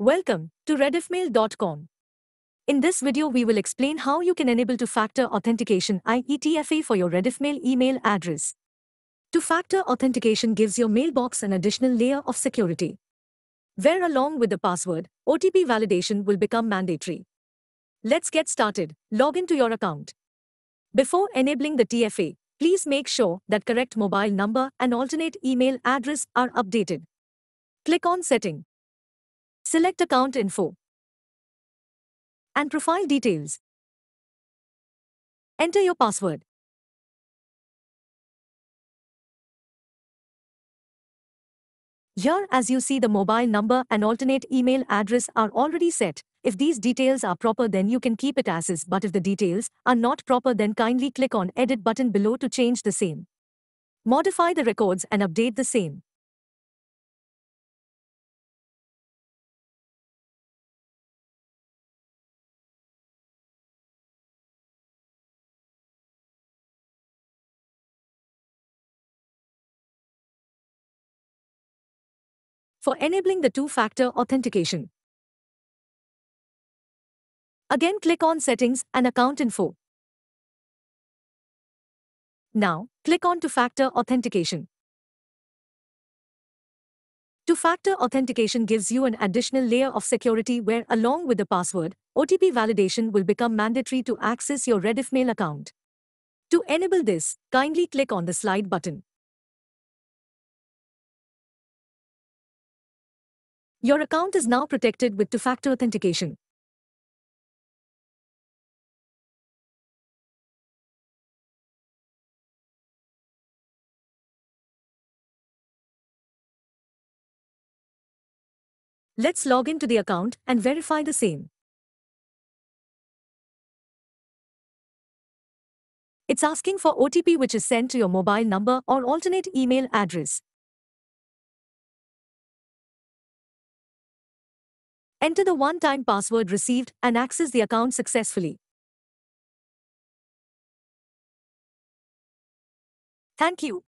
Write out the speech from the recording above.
Welcome to rediffmail.com. In this video we will explain how you can enable two-factor authentication i.e. TFA for your Rediffmail email address. Two-factor authentication gives your mailbox an additional layer of security. Where along with the password, OTP validation will become mandatory. Let's get started. Log into your account. Before enabling the TFA, please make sure that correct mobile number and alternate email address are updated. Click on Setting. Select Account Info and Profile Details. Enter your password. Here as you see the mobile number and alternate email address are already set. If these details are proper then you can keep it as is but if the details are not proper then kindly click on edit button below to change the same. Modify the records and update the same. For enabling the two-factor authentication. Again click on Settings and Account Info. Now, click on Two-Factor Authentication. Two-factor authentication gives you an additional layer of security where along with the password, OTP validation will become mandatory to access your Rediffmail account. To enable this, kindly click on the slide button. Your account is now protected with two-factor authentication. Let's log into the account and verify the same. It's asking for OTP which is sent to your mobile number or alternate email address. Enter the one-time password received and access the account successfully. Thank you.